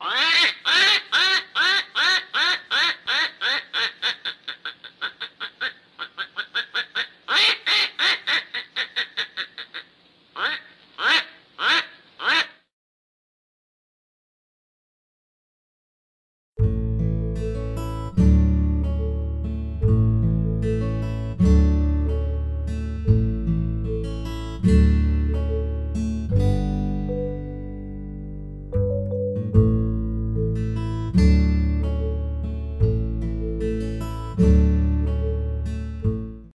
Ah!